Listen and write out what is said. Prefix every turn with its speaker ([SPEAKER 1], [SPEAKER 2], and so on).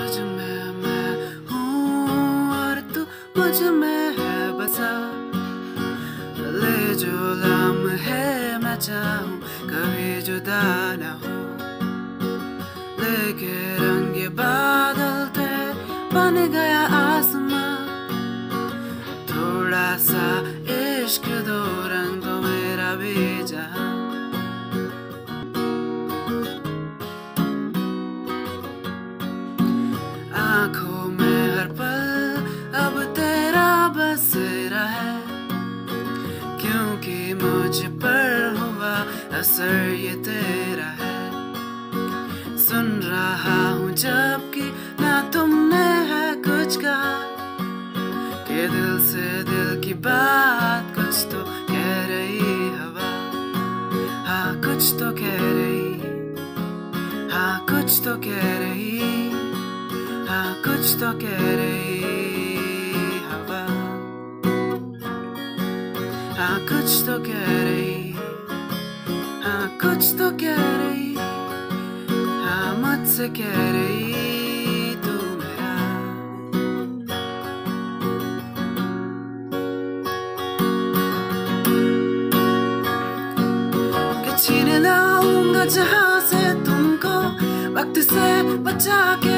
[SPEAKER 1] तुझ में मैं हूँ और तू मुझमें है बसा। ले जो लाम है मैं चाहूँ कभी जुदा न हो। लेके रंग बादल थे, बन गया आसमां। थोड़ा सा इश्क दो रंग मेरा भी जहाँ। आँखों में हर पल अब तेरा बसेरा है क्योंकि मुझ पर हुआ असर ये तेरा है। सुन रहा हूँ जबकि ना तुमने है कुछ कहा के दिल से दिल की बात कुछ तो कह रही हवा। हाँ कुछ तो कह रही हाँ कुछ तो कह रही। हाँ कुछ तो कह रही हवा। हाँ कुछ तो कह रही हाँ कुछ तो कह रही कह रही तू लाऊँगा जहाँ से तुमको वक्त से बचा के